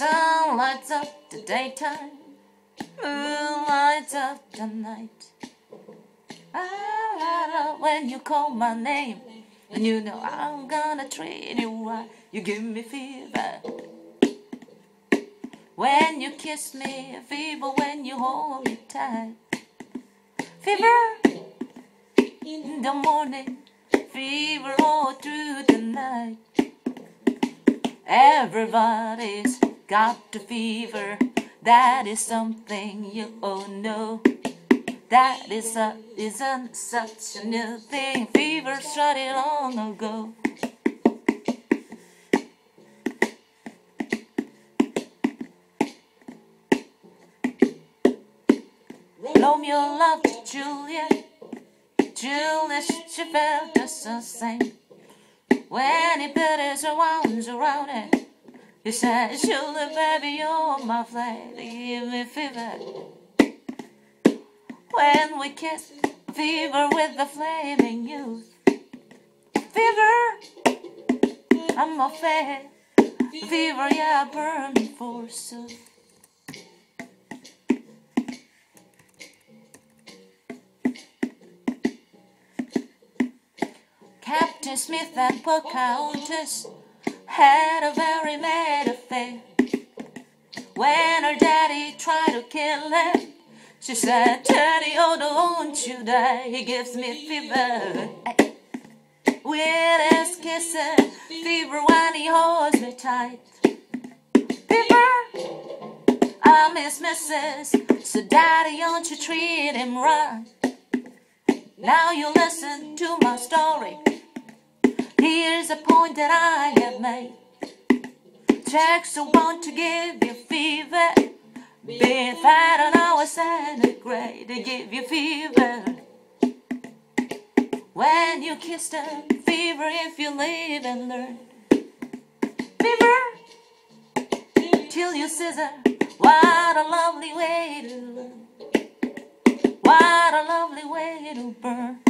Sun lights up the daytime, moon lights up the night. I Ah, when you call my name, and you know I'm gonna treat you right, you give me fever. When you kiss me, fever when you hold me tight. Fever in the morning, fever all through the night. Everybody's got the fever. That is something you all know. That is a, isn't such a new thing. Fever started long ago. Romeo loved Juliet. Juliet, she felt the same. When he put his arms around her, he said, Juliet, baby, you're my flame. Give me fever. When we kiss, fever with the flaming youth. Fever, I'm a fan. Fever, yeah, burning forsooth. Captain Smith and Pocahontas had a very mad affair. When her daddy tried to kill her, she said, Daddy, oh, don't you die. He gives me fever. With his kisses, fever when he holds me tight. Fever, I miss Mrs. So, Daddy, don't you treat him right. Now you listen to my story. Here's a point that I have made. Checks I want to give you fever. Be Fahrenheit or centigrade to give you fever. When you kiss them, fever if you live and learn. Fever till you scissor. What a lovely way to learn. What a lovely way to burn.